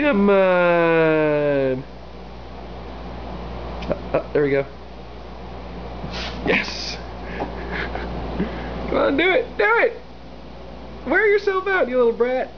Come. Uh, uh, uh, there we go. Yes. Come on, do it, do it. Wear yourself out, you little brat.